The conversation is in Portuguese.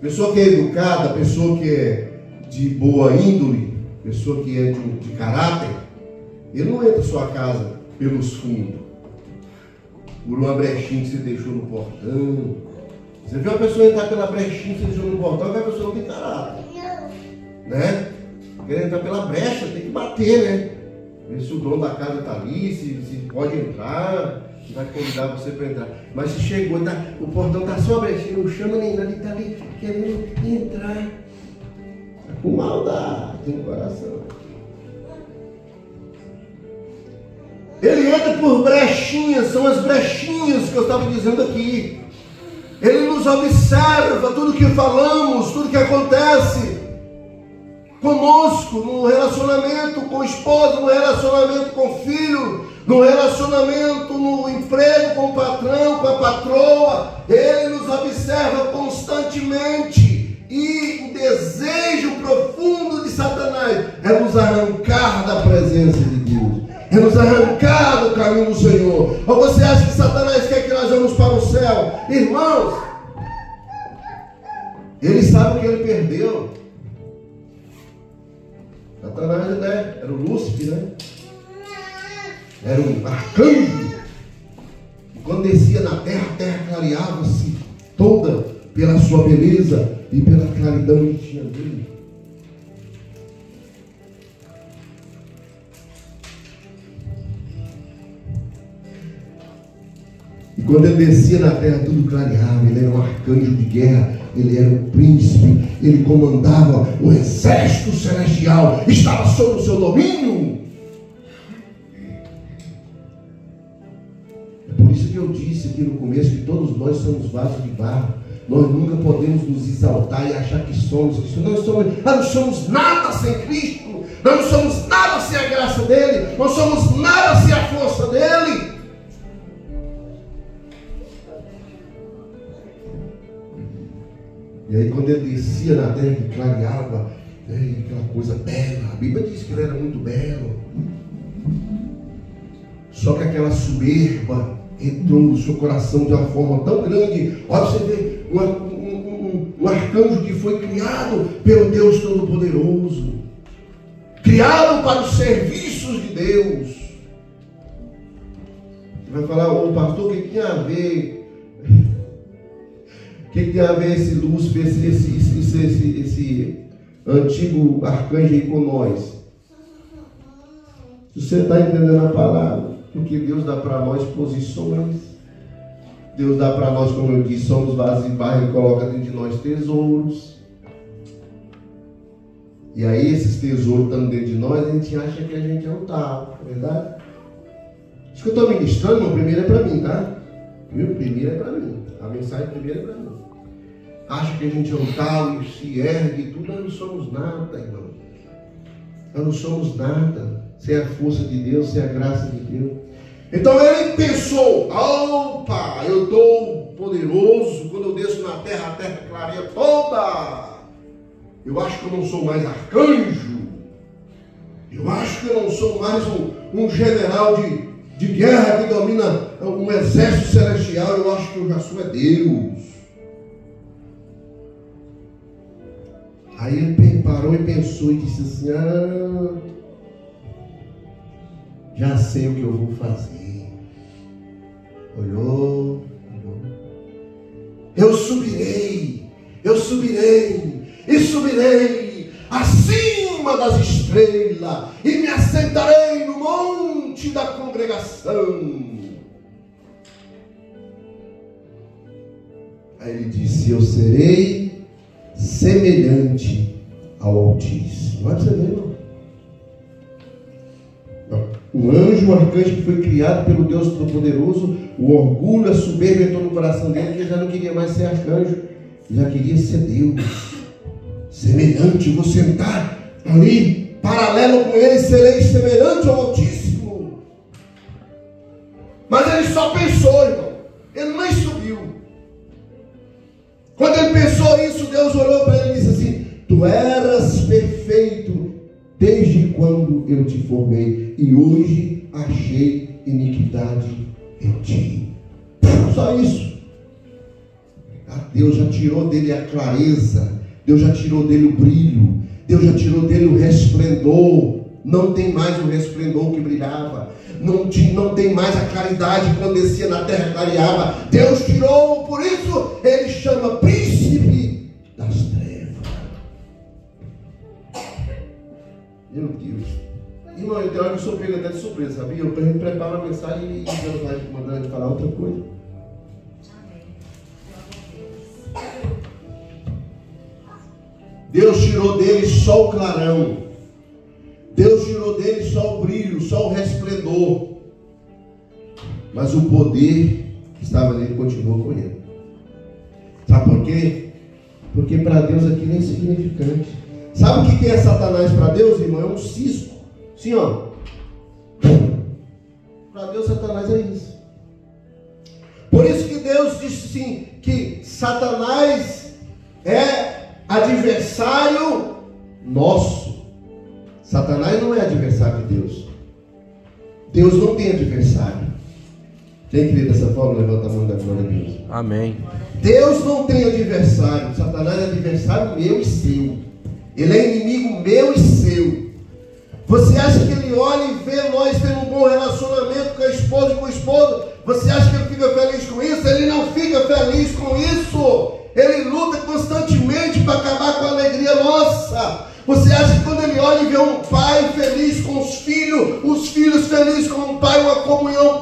pessoa que é educada, pessoa que é de boa índole, pessoa que é de, de caráter, ele não entra sua casa pelos fundos, por uma brechinha que você deixou no portão. Você vê uma pessoa entrar pela brechinha que você deixou no portão, que a pessoa não tem caráter. Né? Quer entrar pela brecha, tem que bater, né? Ver se o dono da casa está ali, se, se pode entrar, se vai convidar você para entrar. Mas se chegou, tá, o portão está só brechinha, não chama nem nada, ele está ali querendo entrar. Tá com maldade no coração. Ele entra por brechinhas, são as brechinhas que eu estava dizendo aqui. Ele nos observa tudo que falamos, tudo que acontece conosco, no relacionamento com o esposo, no relacionamento com o filho, no relacionamento no emprego com o patrão, com a patroa. Ele nos observa constantemente. E o desejo profundo de Satanás é nos arrancar da presença de Deus é nos arrancar do caminho do Senhor. Ou você acha que Satanás quer que nós vamos para o céu? Irmãos, ele sabe o que ele perdeu. Satanás né? era o Lúcifer, né? Era um arcanjo. E quando descia na terra, a terra clareava-se toda pela sua beleza e pela claridão que tinha dele. Quando ele descia na terra, tudo clareava. Ele era um arcanjo de guerra, ele era um príncipe, ele comandava o exército celestial, estava sob o seu domínio. É por isso que eu disse aqui no começo que todos nós somos vasos de barro. Nós nunca podemos nos exaltar e achar que somos. Nós, somos, nós não somos nada sem Cristo. Nós não somos nada sem a graça dele. Nós somos nada sem E aí quando ele descia na terra que clareava, né, aquela coisa bela, a Bíblia diz que ele era muito belo. Só que aquela soberba entrou no seu coração de uma forma tão grande. Olha, você vê um, um, um, arcanjo que foi criado pelo Deus Todo-Poderoso, criado para os serviços de Deus. Você vai falar, ô pastor, o que tem a ver que, que tem a ver esse Lúcifer, esse, esse, esse, esse, esse antigo arcanjo aí com nós? Você está entendendo a palavra, porque Deus dá para nós posições, Deus dá para nós, como eu disse, somos vasos de barro e coloca dentro de nós tesouros. E aí esses tesouros estão dentro de nós, a gente acha que a gente é um tal, é verdade? Isso que eu estou ministrando, primeiro é para mim, tá? O primeiro é para mim. A mensagem primeiro é para acha que a gente é um tal e se ergue e tudo, nós não somos nada, irmão. Nós não somos nada sem a força de Deus, sem a graça de Deus. Então ele pensou: opa, eu estou poderoso, quando eu desço na terra, a terra clareia toda. Eu acho que eu não sou mais arcanjo. Eu acho que eu não sou mais um, um general de, de guerra que domina um exército celestial. Eu acho que já sou é Deus. Aí ele parou e pensou e disse assim: ah, já sei o que eu vou fazer. Olhou, olhou. Eu subirei, eu subirei e subirei acima das estrelas e me assentarei no monte da congregação. Aí ele disse: Eu serei semelhante ao Altíssimo. Olha você ver. O anjo, o arcanjo que foi criado pelo Deus Todo-Poderoso, o orgulho, a soberba entrou no coração dele, que ele já não queria mais ser arcanjo, já queria ser Deus. Semelhante, vou sentar ali, paralelo com ele, serei semelhante ao Altíssimo. Mas ele só pensou, irmão. Ele nem subiu. Quando ele pensou isso, Deus olhou para ele e disse assim: Tu eras perfeito desde quando eu te formei, e hoje achei iniquidade em ti. Só isso. A Deus já tirou dele a clareza, Deus já tirou dele o brilho, Deus já tirou dele o resplendor. Não tem mais o resplendor que brilhava. Não, não a claridade quando descia na terra clareava. Deus tirou, por isso ele chama príncipe das trevas. Meu Deus. Irmão, eu tenho hora que sou pego até de surpresa, sabia? Eu preparo a mensagem e Deus vai mandando falar outra coisa. Deus tirou dele só o clarão. Deus tirou dele só o brilho, só o resplendor. Mas o poder que estava nele continuou com ele. Sabe por quê? Porque para Deus aquilo é insignificante. Sabe o que é Satanás para Deus, irmão? É um cisco. Sim, ó. Para Deus, Satanás é isso. Por isso que Deus disse sim que Satanás é adversário nosso. Satanás não é adversário de Deus. Deus não tem adversário. Quem crê dessa forma, levanta a mão da glória a Deus. Amém. Deus não tem adversário. Satanás é adversário meu e seu. Ele é inimigo meu e seu. Você acha que ele olha e vê nós tendo um bom relacionamento com a esposa e com o esposo? Você acha que ele fica feliz com isso? Ele não fica feliz com isso. Ele luta constantemente para acabar com a alegria nossa. Você acha que quando ele olha e vê um pai feliz com os filhos, os filhos felizes com o pai, uma comunhão